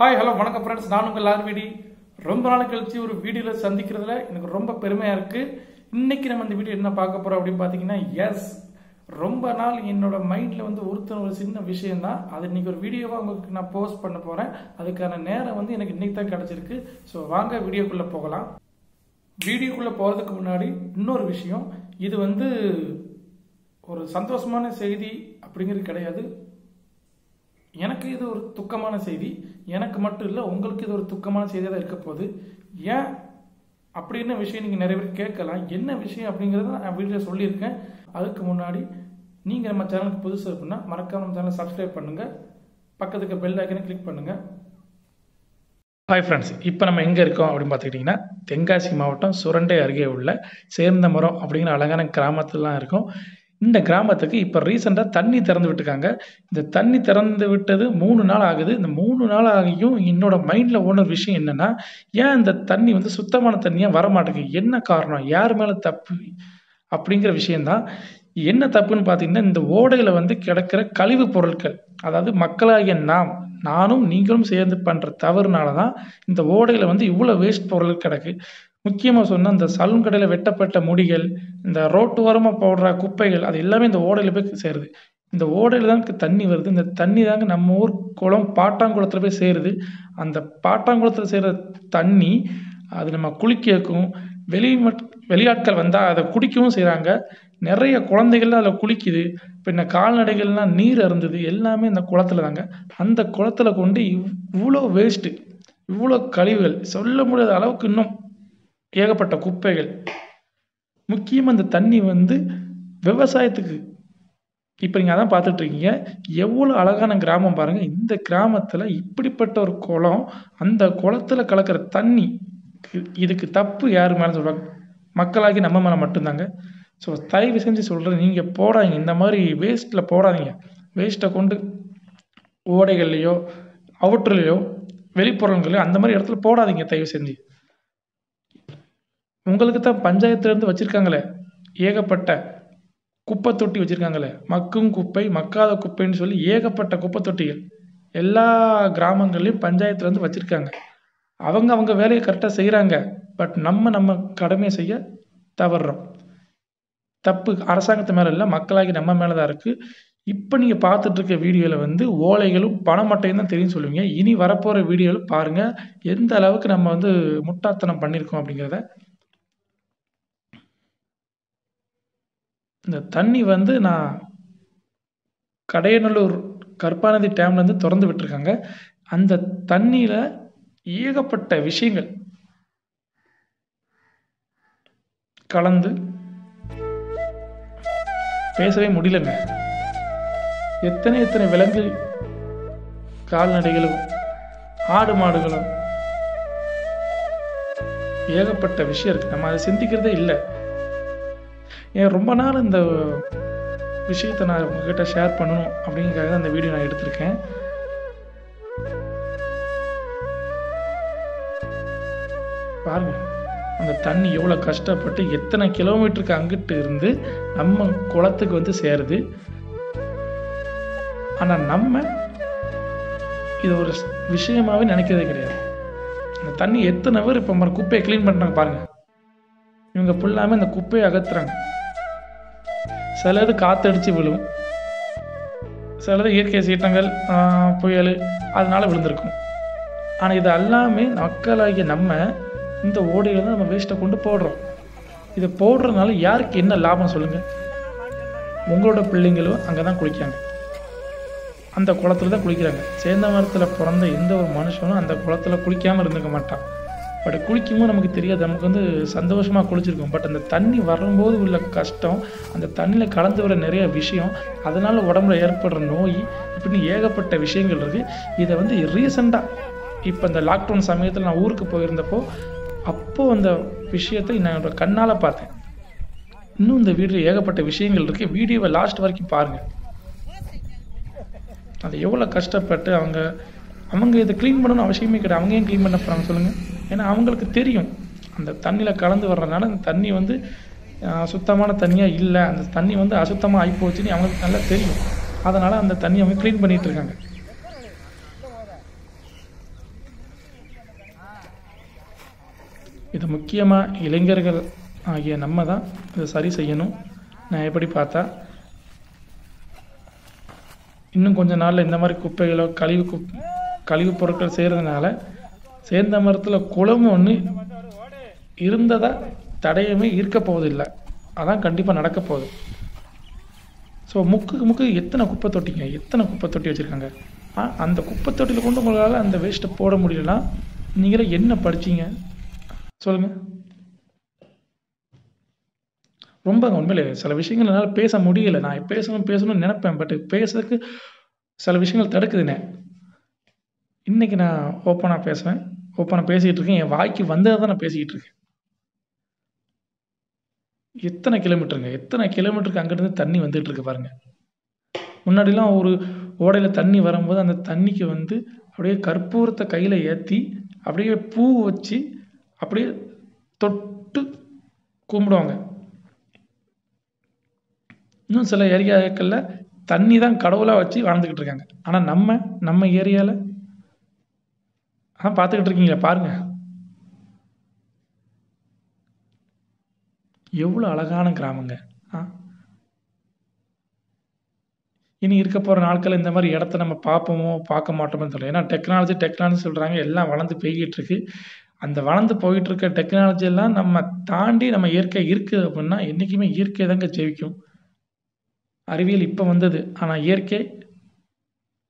Hi hello வணக்கம் friends நான் உங்கள் ஆர்விடி ரொம்ப நாள் கழிச்சு ஒரு வீடியோவில் சந்திக்கிறதுல எனக்கு ரொம்ப பெருமையாக இருக்குது இன்றைக்கி நம்ம இந்த வீடியோ என்ன பார்க்க போகிறோம் அப்படின்னு பார்த்தீங்கன்னா எஸ் ரொம்ப நாள் என்னோட மைண்டில் வந்து ஒருத்தர் ஒரு சின்ன விஷயம் தான் அது இன்றைக்கி ஒரு வீடியோவாக உங்களுக்கு நான் போஸ்ட் பண்ண போகிறேன் அதுக்கான நேரம் வந்து எனக்கு இன்றைக்கி தான் கிடச்சிருக்கு. ஸோ வாங்க வீடியோக்குள்ளே போகலாம். வீடியோக்குள்ளே போகிறதுக்கு முன்னாடி இன்னொரு விஷயம். இது வந்து ஒரு சந்தோஷமான செய்தி அப்படிங்கிறது கிடையாது. எனக்கு இது ஒரு துக்கமான செய்தி. எனக்கு மட்டும் இல்லை உங்களுக்கு இது ஒரு துக்கமான செய்தியாக தான் இருக்க போகுது. ஏன் அப்படின்னு விஷயம் நீங்கள் நிறைய பேர் கேட்கலாம்? என்ன விஷயம் அப்படிங்கிறத நான் வீடியோ சொல்லியிருக்கேன். அதுக்கு முன்னாடி நீங்கள் நம்ம சேனலுக்கு புதுசு இருக்குன்னா மறக்காம நம்ம சேனலை சப்ஸ்கிரைப் பண்ணுங்கள் பக்கத்துக்கு பெல் ஐக்கனை கிளிக் பண்ணுங்கள் ஹாய் ஃப்ரெண்ட்ஸ் இப்போ நம்ம எங்கே இருக்கோம் அப்படின்னு பார்த்துக்கிட்டிங்கன்னா தென்காசி மாவட்டம் சுரண்டை அருகே உள்ள சேர்ந்த மரம் அப்படிங்கிற அழகான கிராமத்துலலாம் இருக்கும். இந்த கிராமத்துக்கு இப்போ ரீசெண்டாக தண்ணி திறந்து விட்டுருக்காங்க. இந்த தண்ணி திறந்து விட்டது மூணு நாள் ஆகுது. இந்த மூணு நாள் ஆகியும் என்னோட மைண்டில் ஓன விஷயம் என்னென்னா ஏன் இந்த தண்ணி வந்து சுத்தமான தண்ணியாக வரமாட்டேங்குது? என்ன காரணம்? யார் மேலே தப்பு? அப்படிங்கிற விஷயந்தான் என்ன தப்புன்னு பார்த்தீங்கன்னா இந்த ஓடையில் வந்து கிடக்கிற கழிவு பொருட்கள் அதாவது மக்களாகிய நாம் நானும் நீங்களும் சேர்ந்து பண்ணுற தவறுனால தான் இந்த ஓடையில் வந்து இவ்வளோ வேஸ்ட் பொருள் கிடக்கு. முக்கியமாக சொன்னால் இந்த சலூன் கடையில் வெட்டப்பட்ட முடிகள் இந்த ரோட்டு ஓரமாக போடுற குப்பைகள் அது எல்லாமே இந்த ஓடையில் போய் சேருது. இந்த ஓடையில் தான் தண்ணி வருது. இந்த தண்ணி தாங்க நம்ம ஊர் குளம் பாட்டாங்குளத்தில் போய் சேருது. அந்த பாட்டாங்குளத்தில் சேர்கிற தண்ணி அது நம்ம குளிக்கக்கும் வெளி வெளியாட்கள் வந்தால் அதை குடிக்கவும் செய்கிறாங்க நிறைய குழந்தைகள்லாம் அதில் குளிக்குது. பின்ன கால்நடைகள்லாம் நீர் அருந்தது. எல்லாமே இந்த குளத்தில் தாங்க. அந்த குளத்துல கொண்டு இவ் இவ்வளோ வேஸ்ட்டு இவ்வளோ கழிவுகள் சொல்ல முடியாத அளவுக்கு இன்னும் ஏகப்பட்ட குப்பைகள். முக்கியமாக இந்த தண்ணி வந்து விவசாயத்துக்கு. இப்போ நீங்கள் அதான் பார்த்துட்ருக்கீங்க எவ்வளோ அழகான கிராமம் பாருங்கள் இந்த கிராமத்தில் இப்படிப்பட்ட ஒரு குளம் அந்த குளத்துல கலக்கிற தண்ணி இதுக்கு தப்பு யார் மேலே சொல்கிறாங்க மக்களாகி நம்ம மேலே மட்டும்தாங்க. ஸோ தயவு செஞ்சு சொல்கிறேன் நீங்கள் போடாதீங்க. இந்த மாதிரி வேஸ்ட்டில் போடாதீங்க. வேஸ்ட்டை கொண்டு ஓடைகள்லையோ அவற்றுலையோ வெளிப்புறங்களையோ அந்த மாதிரி இடத்துல போடாதீங்க தயவு செஞ்சு. உங்களுக்கு தான் பஞ்சாயத்துலேருந்து வச்சுருக்காங்களே. ஏகப்பட்ட குப்பை தொட்டி வச்சுருக்காங்களே. மக்கும் குப்பை மக்காத குப்பைன்னு சொல்லி ஏகப்பட்ட குப்பை தொட்டிகள் எல்லா கிராமங்கள்லையும் பஞ்சாயத்துலேருந்து வச்சுருக்காங்க. அவங்க அவங்க வேலையை கரெக்டாக செய்கிறாங்க பட் நம்ம நம்ம கடமையை செய்ய தவறுறோம் தப்பு அரசாங்கத்து மேலே இல்லை மக்களாகி நம்ம மேலே தான் இருக்குது இப்போ நீங்கள் பார்த்துட்டு இருக்க வீடியோவில் வந்து ஓலைகளும் பணமட்டையும் தான் தெரியும் சொல்லுவீங்க. இனி வரப்போகிற வீடியோவில் பாருங்கள் எந்த அளவுக்கு நம்ம வந்து முட்டாத்தனம் பண்ணியிருக்கோம் அப்படிங்கிறத இந்த தண்ணி வந்து நான் கடையநல்லூர் கற்பாநதி டேம்லேருந்து திறந்து விட்டுருக்காங்க. அந்த தண்ணியில் ஏகப்பட்ட விஷயங்கள் கலந்து பேசவே முடியலங்க. எத்தனை எத்தனை விலங்கு கால்நடைகளும் ஆடு மாடுகளும் ஏகப்பட்ட விஷயம் இருக்கு. நம்ம அதை சிந்திக்கிறதே இல்லை. ஏன் ரொம்ப நாள் இந்த விஷயத்தை நான் உங்ககிட்ட ஷேர் பண்ணணும் தான் அந்த வீடியோ நான் எடுத்திருக்கேன். பாருங்க அந்த தண்ணி எவ்வளோ கஷ்டப்பட்டு எத்தனை கிலோமீட்டருக்கு அங்கிட்டு இருந்து நம்ம குளத்துக்கு வந்து சேருது. ஆனால் நம்ம இது ஒரு விஷயமாகவே நினைக்கிறதே கிடையாது. அந்த தண்ணி எத்தனை பேர் இப்போ குப்பையை க்ளீன் பண்ணுறாங்க பாருங்கள் இவங்க ஃபுல்லாமே இந்த குப்பையை அகற்றுறாங்க சிலது காற்றடிச்சு விழுவும். சிலது இயற்கை சீற்றங்கள் புயல் அதனால் விழுந்திருக்கும். ஆனால் இது எல்லாமே மக்களாகிய நம்ம இந்த ஓடையில் தான் நம்ம வேஸ்ட்டை கொண்டு போடுறோம். இதை போடுறதுனால யாருக்கு என்ன லாபம் சொல்லுங்கள் உங்களோட பிள்ளைங்களும் அங்கே தான் குளிக்காங்க அந்த குளத்துல தான் குளிக்கிறாங்க. சேந்த மரத்தில் பிறந்த எந்த ஒரு மனுஷனும் அந்த குளத்துல குளிக்காமல் இருந்துக்க மாட்டான். பட் குளிக்கும்போது நமக்கு தெரியாது. நமக்கு வந்து சந்தோஷமாக குளிச்சிருக்கோம். பட் அந்த தண்ணி வரும்போது உள்ள கஷ்டம் அந்த தண்ணியில் கலந்து வர நிறைய விஷயம் அதனால் உடம்புல ஏற்படுற நோய் இப்படின்னு ஏகப்பட்ட விஷயங்கள் இருக்குது இதை வந்து ரீசெண்டாக இப்போ இந்த லாக்டவுன் சமயத்தில் நான் ஊருக்கு போயிருந்தப்போ அப்போது அந்த விஷயத்தை நான் என்னோடய கண்ணால் பார்த்தேன். இன்னும் இந்த வீடியோ ஏகப்பட்ட விஷயங்கள் இருக்குது வீடியோவை லாஸ்ட் வரைக்கும் பாருங்கள் அது எவ்வளோ கஷ்டப்பட்டு அவங்க அவங்க இதை க்ளீன் பண்ணணும்னு அவசியமே கிடையாது. அவங்க ஏன் க்ளீன் பண்ண போகிறாங்க சொல்லுங்கள் ஏன்னா அவங்களுக்கு தெரியும். அந்த தண்ணியில் கலந்து வர்றதுனால அந்த தண்ணி வந்து சுத்தமான தண்ணியாக இல்லை. அந்த தண்ணி வந்து அசுத்தமாக ஆகி போச்சுன்னு அவங்களுக்கு நல்லா தெரியும். அதனால் அந்த தண்ணியை அவங்க க்ளீன் பண்ணிகிட்டு இருக்காங்க. இது முக்கியமாக இளைஞர்கள் ஆகிய நம்ம தான் இதை சரி செய்யணும். நான் எப்படி பார்த்தா இன்னும் கொஞ்சம் நாளில் இந்த மாதிரி குப்பைகளோ கழிவு குப் கழிவுப் பொருட்கள் செய்கிறதுனால சேர்ந்த மரத்தில் குளம் ஒன்று இருந்ததா தடையுமே இருக்க போவதில்லை. அதான் கண்டிப்பாக நடக்க போகுது. ஸோ முக்குக்கு முக்கு எத்தனை குப்பை தொட்டிங்க? எத்தனை குப்பை தொட்டி வச்சுருக்காங்க? ஆ அந்த குப்பை தொட்டியில் கொண்டு உங்களால் அந்த வேஸ்ட்டை போட முடியலனா நீங்களே என்ன படிச்சீங்க? சொல்லுங்கள் ரொம்ப உண்மையிலே சில விஷயங்கள் என்னால் பேச முடியலை. நான் பேசணும் பேசணும்னு நினைப்பேன் பட் பேசுறதுக்கு சில விஷயங்கள் தடுக்குதுண்ணே இன்னைக்கு நான் ஓப்பனாக பேசுவேன் ஓப்பனாக பேசிக்கிட்டு இருக்கேன். என் வாய்க்கு வந்ததை தான் நான் பேசிக்கிட்டு இருக்கேன். எத்தனை கிலோமீட்டருங்க? எத்தனை கிலோமீட்டருக்கு அங்கேருந்து தண்ணி வந்துகிட்டு இருக்கு பாருங்கள் முன்னாடிலாம் ஒரு ஓடையில் தண்ணி வரும்போது அந்த தண்ணிக்கு வந்து அப்படியே கற்பூரத்தை கையில் ஏற்றி அப்படியே பூ வச்சு அப்படியே தொட்டு கும்பிடுவாங்க. இன்னும் சில ஏரியாக்களில் தண்ணி தான் கடவுளாக வச்சு வாழ்ந்துக்கிட்டு இருக்காங்க. ஆனால் நம்ம நம்ம ஏரியாவில் ஆ பார்த்துக்கிட்டு இருக்கீங்களா பாருங்க. எவ்வளோ அழகான கிராமங்க. ஆ. இனி இருக்க போகிற நாட்கள் இந்த மாதிரி இடத்த நம்ம பார்ப்போமோ பார்க்க மாட்டோமோ சொல்லி ஏன்னா டெக்னாலஜி டெக்னாலஜி சொல்கிறாங்க எல்லாம் வளர்ந்து போய்கிட்டு இருக்கு அந்த வளர்ந்து போயிட்டு இருக்க டெக்னாலஜி எல்லாம் நம்ம தாண்டி நம்ம இயற்கை இருக்குது அப்படின்னா என்றைக்குமே இயற்கை தாங்க ஜெயிக்கும். அறிவியல் இப்போ வந்தது. ஆனால் இயற்கை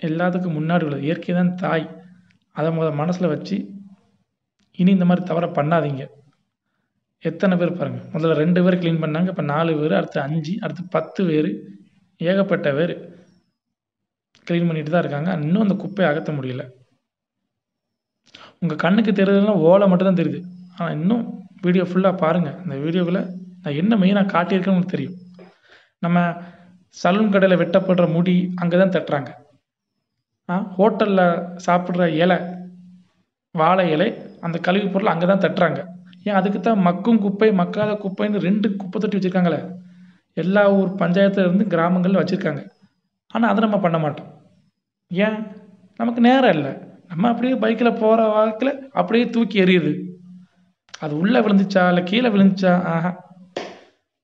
எல்லாத்துக்கும் முன்னாடி உள்ளது. இயற்கை தான் தாய். அதை முத மனசில் வச்சு இனி இந்த மாதிரி தவற பண்ணாதீங்க. எத்தனை பேர் பாருங்கள் முதல்ல ரெண்டு பேர் க்ளீன் பண்ணாங்க இப்போ நாலு பேர் அடுத்து அஞ்சு அடுத்து பத்து பேர் ஏகப்பட்ட பேர் க்ளீன் பண்ணிட்டு தான் இருக்காங்க. இன்னும் அந்த குப்பையை அகற்ற முடியல. உங்கள் கண்ணுக்கு தெரியுதுன்னா ஓலை மட்டும் தான் தெரியுது. ஆனால் இன்னும் வீடியோ ஃபுல்லாக பாருங்கள் அந்த வீடியோவில் நான் என்ன மெயினாக காட்டியிருக்கேன்னு உங்களுக்கு தெரியும். நம்ம சலூன் கடையில் வெட்டப்படுற முடி அங்கே தான் தட்டுறாங்க. ஹோட்டலில் சாப்பிட்ற இலை வாழை இலை அந்த கழிவுப் பொருள் அங்கே தான் தட்டுறாங்க. ஏன் அதுக்கு தான் மக்கும் குப்பை மக்காத குப்பைன்னு ரெண்டு குப்பை தொட்டி வச்சுருக்காங்களே. எல்லா ஊர் பஞ்சாயத்தில் இருந்து கிராமங்களில் வச்சுருக்காங்க. ஆனால் அதை நம்ம பண்ண மாட்டோம். ஏன்? நமக்கு நேரம் இல்லை. நம்ம அப்படியே பைக்கில் போகிற வாக்கில் அப்படியே தூக்கி எறியுது. அது உள்ளே விழுந்துச்சா இல்லை கீழே விழுந்துச்சா? ஆஹா.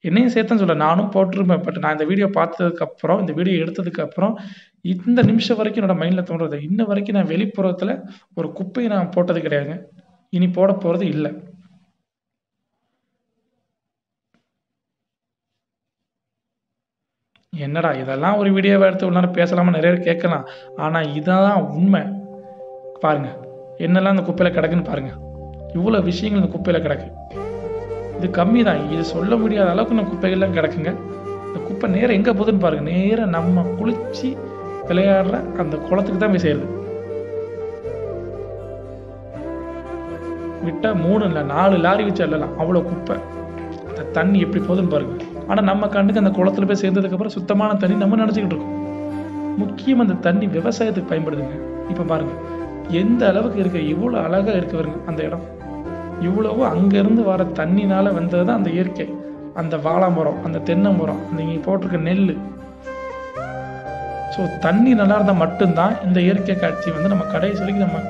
என்னையும் சேர்த்துன்னு சொல்ல நானும் போட்டிருப்பேன். பட் நான் இந்த வீடியோ பார்த்ததுக்கப்புறம் இந்த வீடியோ எடுத்ததுக்கப்புறம் இந்த நிமிஷம் வரைக்கும் என்னோட மைண்டில் தோன்றது. இன்ன வரைக்கும் நான் வெளிப்புறத்தில் ஒரு குப்பையை நான் போட்டது கிடையாதுங்க. இனி போட போகிறது இல்லை. என்னடா இதெல்லாம் ஒரு வீடியோவை எடுத்து உள்ளார பேசலாமா? நிறைய பேர் கேட்கலாம். ஆனால் இதான் உண்மை. பாருங்க என்னெல்லாம் இந்த குப்பையில் கிடக்குன்னு பாருங்கள் இவ்வளோ விஷயங்கள் இந்த குப்பையில் கிடக்கு. இது கம்மி தான் இது சொல்ல முடியாத அளவுக்கு நம்ம குப்பைகள்லாம் கிடக்குங்க. இந்த குப்பை நேரம் எங்கே போகுதுன்னு பாருங்க. நேராக நம்ம குளிச்சு விளையாடுற அந்த குளத்துக்கு தான் போய் சேருது. விட்டால் மூணு இல்லை நாலு லாரி வச்சு அல்லலாம் அவ்வளோ குப்பை. அந்த தண்ணி எப்படி போகுதுன்னு பாருங்க. ஆனால் நம்ம கண்ணுக்கு அந்த குளத்துல போய் சேர்ந்ததுக்கப்புறம் சுத்தமான தண்ணி நம்ம நினச்சிக்கிட்டு இருக்கோம். முக்கியம் அந்த தண்ணி விவசாயத்துக்கு பயன்படுதுங்க. இப்போ பாருங்க. எந்த அளவுக்கு இருக்க? இவ்வளோ அழகாக இருக்கு வருங்க அந்த இடம். இவ்வளவோ அங்கேருந்து வர தண்ணினால் வந்தது தான் அந்த இயற்கை. அந்த வாழை மரம் அந்த தென்னை மரம் அந்த இங்கே போட்டிருக்க நெல் ஸோ தண்ணி நல்லா இருந்தால் மட்டும்தான் இந்த இயற்கை காட்சி வந்து நம்ம கடைசி வரைக்கும் நம்ம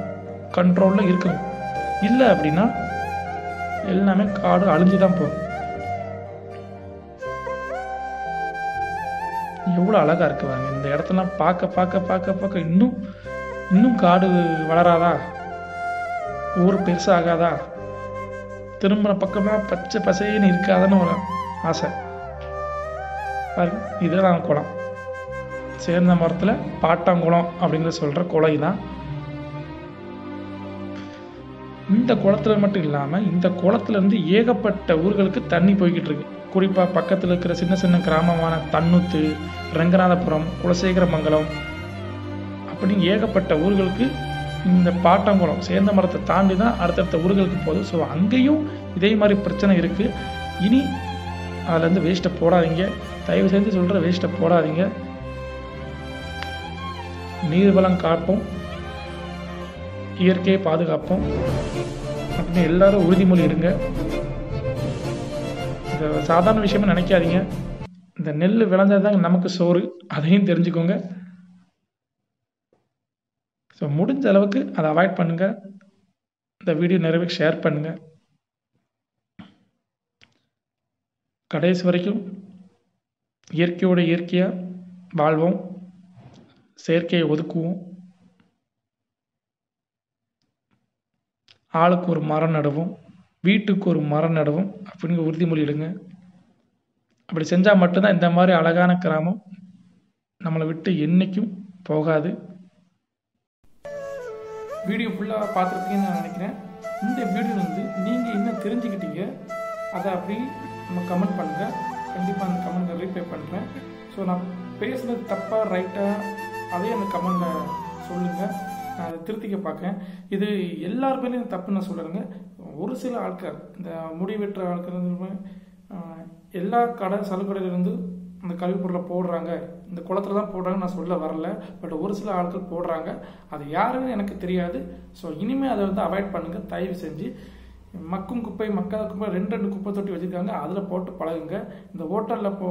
கண்ட்ரோலில் இருக்கணும். இல்லை அப்படின்னா எல்லாமே காடு அழிஞ்சு தான் போகும். எவ்வளோ அழகாக இருக்கு பாருங்க. இந்த இடத்தெல்லாம் பார்க்க பார்க்க பார்க்க பார்க்க இன்னும் இன்னும் காடு வளராதா? ஊர் பெருசாகாதா? திரும்புகிற பக்கமாக பச்சை பசைன்னு இருக்காதுன்னு ஒரு ஆசை. பாருங்க இதுதான் குளம். சேர்ந்த மரத்தில் பாட்டாங்குளம் அப்படிங்கிற சொல்கிற குலை தான் இந்த குளத்தில் மட்டும் இல்லாமல் இந்த குளத்துலேருந்து ஏகப்பட்ட ஊர்களுக்கு தண்ணி போய்கிட்டு இருக்கு. குறிப்பாக பக்கத்தில் இருக்கிற சின்ன சின்ன கிராமமான தன்னுத்து ரங்கநாதபுரம் குலசேகரமங்கலம் அப்படின்னு ஏகப்பட்ட ஊர்களுக்கு இந்த பாட்டங்குளம் சேர்ந்த மரத்தை தாண்டி தான் அடுத்தடுத்த ஊர்களுக்கு போகுது. ஸோ அங்கேயும் இதே மாதிரி பிரச்சனை இருக்குது இனி அதுலேருந்து வேஸ்ட்டை போடாதீங்க. தயவு செஞ்சு சொல்கிற வேஸ்ட்டை போடாதீங்க. நீர் வளம் காப்போம். இயற்கையை பாதுகாப்போம். அப்படின்னு எல்லாரும் உறுதிமொழி இருங்க இந்த சாதாரண விஷயமா நினைக்காதீங்க. இந்த நெல் விளைஞ்சது நமக்கு சோறு. அதையும் தெரிஞ்சுக்கோங்க. ஸோ முடிஞ்ச அளவுக்கு அதை அவாய்ட் பண்ணுங்கள் இந்த வீடியோ நிறைய ஷேர் பண்ணுங்கள் கடைசி வரைக்கும் இயற்கையோட இயற்கையாக வாழ்வோம். செயற்கையை ஒதுக்குவோம். ஆளுக்கு ஒரு மரம் நடுவோம். வீட்டுக்கு ஒரு மரம் நடுவோம். அப்படின்னு உறுதிமொழி எடுங்க அப்படி செஞ்சால் மட்டும்தான் இந்த மாதிரி அழகான கிராமம் நம்மளை விட்டு என்றைக்கும் போகாது. வீடியோ ஃபுல்லாக பார்த்துருப்பீங்கன்னு நான் நினைக்கிறேன். இந்த வீடியோ வந்து நீங்கள் என்ன தெரிஞ்சுக்கிட்டீங்க அதை அப்படி நம்ம கமெண்ட் பண்ணுங்கள் கண்டிப்பாக அந்த கமெண்ட்டை ரீப்ளை பண்ணுறேன் ஸோ நான் பேசுனது தப்பாக ரைட்டாக அதே அந்த கமெண்ட்டில் சொல்லுங்கள் நான் அதை திருத்திக்க பார்க்கேன் இது எல்லார் மேலேயும் தப்பு நான் சொல்லுறேங்க ஒரு சில ஆட்கள் இந்த முடி ஆட்கள் எல்லா கடை சலுக்கடையிலேருந்து அந்த கழிவுப்பொருளை போடுறாங்க. இந்த குளத்துல தான் போடுறாங்கன்னு நான் சொல்ல வரல. பட் ஒரு சில ஆட்கள் போடுறாங்க. அது யாருன்னு எனக்கு தெரியாது. ஸோ இனிமேல் அதை வந்து அவாய்ட் பண்ணுங்க. தயவு செஞ்சு மக்கும் குப்பை மக்காத குப்பை ரெண்டு ரெண்டு குப்பை தொட்டி வச்சுருக்காங்க. அதில் போட்டு பழகுங்க. இந்த ஹோட்டலில் போ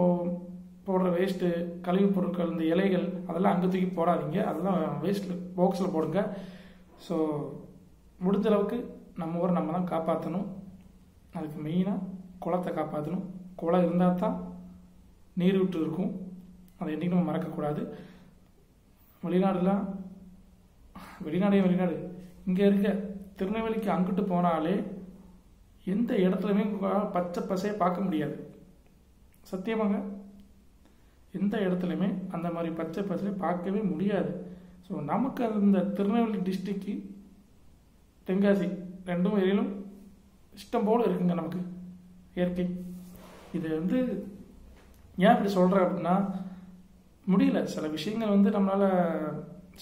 போடுற வேஸ்ட்டு கழிவுப் பொருட்கள் இந்த இலைகள் அதெல்லாம் அங்கே தூக்கி போடாதீங்க. அதெல்லாம் வேஸ்ட்டில் பாக்ஸில் போடுங்க. ஸோ முடிஞ்ச அளவுக்கு நம்ம ஊரை நம்ம தான் காப்பாற்றணும் அதுக்கு மெயினாக குளத்தை காப்பாற்றணும் குளம் இருந்தால் தான் நீர் விட்டு இருக்கும். அதை என்றைக்கு நம்ம மறக்கக்கூடாது. வெளிநாடுலாம் வெளிநாடே வெளிநாடு. இங்கே இருக்க திருநெல்வேலிக்கு அங்கிட்டு போனாலே எந்த இடத்துலையுமே பச்சை பசையை பார்க்க முடியாது. சத்தியமாக எந்த இடத்துலையுமே அந்த மாதிரி பச்சை பசையை பார்க்கவே முடியாது. ஸோ நமக்கு அந்த திருநெல்வேலி டிஸ்ட்ரிக்கு தென்காசி ரெண்டும் ஏரியிலும் இஷ்டம் போல இருக்குங்க நமக்கு. இயற்கை. இது வந்து ஏன் இப்படி சொல்கிறேன் அப்படின்னா முடியல. சில விஷயங்கள் வந்து நம்மளால்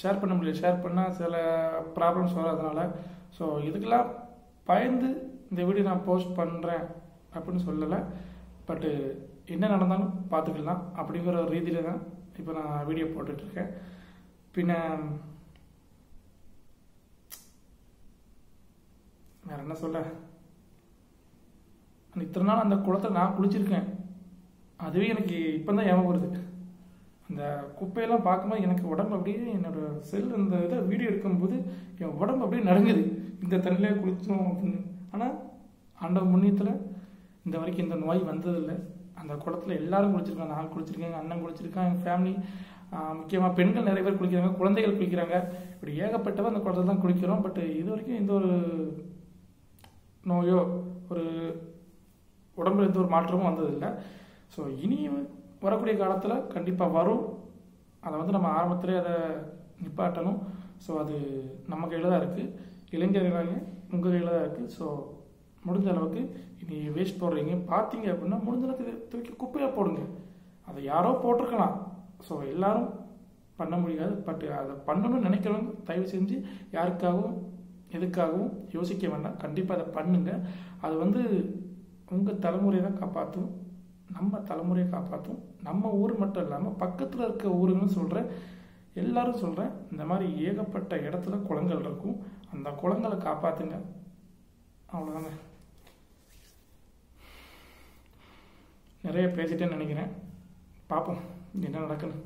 ஷேர் பண்ண முடியல. ஷேர் பண்ணால் சில ப்ராப்ளம்ஸ் வராதனால. ஸோ இதுக்கெல்லாம் பயந்து இந்த வீடியோ நான் போஸ்ட் பண்ணுறேன் அப்படின்னு சொல்லலை. பட்டு என்ன நடந்தாலும் பார்த்துக்கலாம். அப்படிங்கிற ஒரு ரீதியில் தான் இப்போ நான் வீடியோ போட்டுட்ருக்கேன் பின்ன வேறு என்ன சொல்ல? இத்தனை நாள் அந்த குளத்தில் நான் குளிச்சிருக்கேன். அதுவே எனக்கு இப்போ தான் ஞாபகம் வருது. அந்த குப்பையெல்லாம் பார்க்கும்போது எனக்கு உடம்பு அப்படியே என்னோட செல் இந்த இதை வீடியோ எடுக்கும்போது என் உடம்பு அப்படியே நடுங்குது. இந்த தண்ணியிலே குளித்தோம் அப்படின்னு. ஆனால் ஆண்டவ முன்னியத்தில் இந்த வரைக்கும் இந்த நோய் வந்ததில்லை. அந்த குளத்துல எல்லாரும் குளிச்சிருக்காங்க. நான் குளிச்சிருக்கேன் எங்கள் அண்ணன் குளிச்சிருக்கான் எங்கள் ஃபேமிலி முக்கியமாக பெண்கள் நிறைய பேர் குளிக்கிறாங்க குழந்தைகள் குளிக்கிறாங்க. இப்படி ஏகப்பட்டவ அந்த குளத்துல தான் குளிக்கிறோம். பட் இது வரைக்கும் எந்த ஒரு நோயோ ஒரு உடம்புல எந்த ஒரு மாற்றமும் வந்ததில்லை. ஸோ இனி வரக்கூடிய காலத்தில் கண்டிப்பாக வரும். அதை வந்து நம்ம ஆரம்பத்திலே அதை நிப்பாட்டணும். ஸோ அது நம்ம கையில் தான் இருக்குது இளைஞர்களாக உங்கள் கையில் தான் இருக்குது ஸோ முடிஞ்ச அளவுக்கு இனி வேஸ்ட் போடுறீங்க. பார்த்தீங்க அப்படின்னா முடிஞ்ச அளவுக்கு தூக்கி குப்பையாக போடுங்க. அதை யாரோ போட்டிருக்கலாம். ஸோ எல்லாரும் பண்ண முடியாது. பட் அதை பண்ணணும்னு நினைக்கிறவங்க தயவு செஞ்சு யாருக்காகவும் எதுக்காகவும் யோசிக்க வேண்டாம். கண்டிப்பாக அதை பண்ணுங்க. அது வந்து உங்கள் தலைமுறையை தான் காப்பாற்றும். நம்ம தலைமுறையை காப்பாற்றும் நம்ம ஊர் மட்டும் இல்லாமல் பக்கத்தில் இருக்க ஊருன்னு சொல்கிறேன் எல்லாரும் சொல்கிறேன் இந்த மாதிரி ஏகப்பட்ட இடத்துல குளங்கள் இருக்கும். அந்த குளங்களை காப்பாற்றுங்க அவ்வளோதாங்க நிறைய பேசிட்டேன்னு நினைக்கிறேன். பார்ப்போம் என்ன நடக்குன்னு.